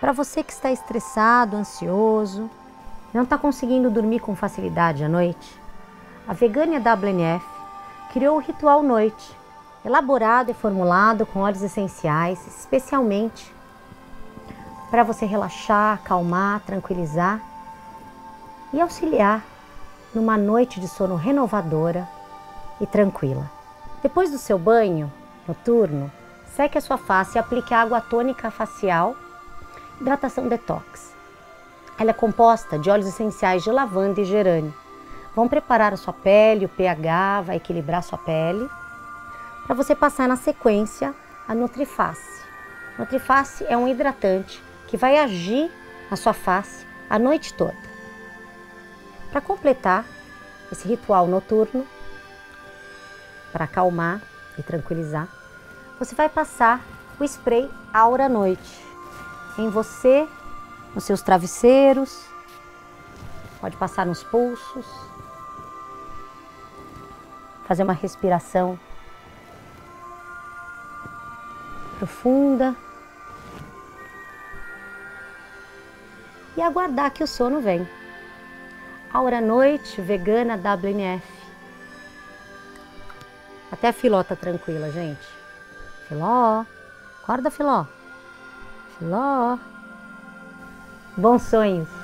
Para você que está estressado, ansioso, não está conseguindo dormir com facilidade à noite, a Vegânia WNF criou o Ritual Noite, elaborado e formulado com óleos essenciais, especialmente para você relaxar, acalmar, tranquilizar e auxiliar numa noite de sono renovadora e tranquila. Depois do seu banho noturno, seque a sua face e aplique água tônica facial, hidratação detox. Ela é composta de óleos essenciais de lavanda e gerânio. Vão preparar a sua pele, o pH, vai equilibrar a sua pele, para você passar na sequência a Nutriface. Nutriface é um hidratante que vai agir na sua face a noite toda. Para completar esse ritual noturno, para acalmar e tranquilizar, você vai passar o spray Aura Noite em você, nos seus travesseiros, pode passar nos pulsos, fazer uma respiração profunda e aguardar que o sono vem. Aura Noite Vegana WNF. Até a Filó tá tranquila, gente. Filó, acorda Filó. Filó. Bons sonhos.